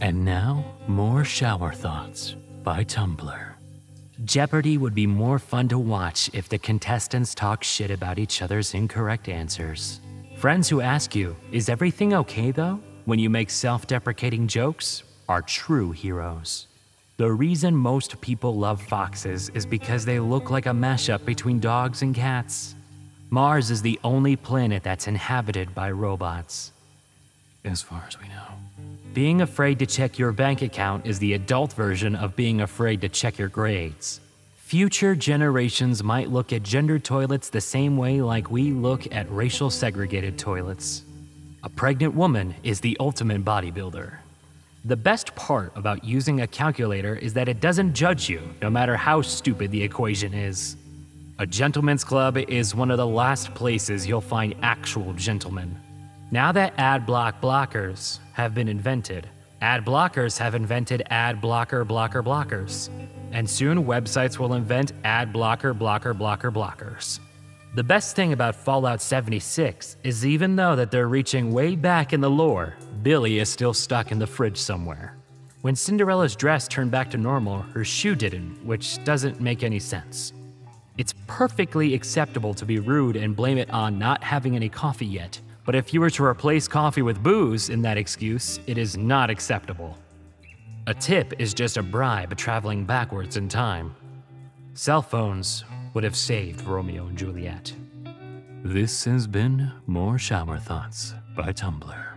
And now, more shower thoughts by Tumblr. Jeopardy would be more fun to watch if the contestants talk shit about each other's incorrect answers. Friends who ask you, is everything okay though, when you make self deprecating jokes, are true heroes. The reason most people love foxes is because they look like a mashup between dogs and cats. Mars is the only planet that's inhabited by robots. As far as we know. Being afraid to check your bank account is the adult version of being afraid to check your grades. Future generations might look at gender toilets the same way like we look at racial segregated toilets. A pregnant woman is the ultimate bodybuilder. The best part about using a calculator is that it doesn't judge you, no matter how stupid the equation is. A gentleman's club is one of the last places you'll find actual gentlemen. Now that ad block blockers have been invented, ad blockers have invented ad blocker blocker blockers. And soon websites will invent ad blocker blocker blocker blockers. The best thing about Fallout 76 is even though that they're reaching way back in the lore, Billy is still stuck in the fridge somewhere. When Cinderella's dress turned back to normal, her shoe didn't, which doesn't make any sense. It's perfectly acceptable to be rude and blame it on not having any coffee yet, but if you were to replace coffee with booze in that excuse, it is not acceptable. A tip is just a bribe traveling backwards in time. Cell phones would have saved Romeo and Juliet. This has been More Shower Thoughts by Tumblr.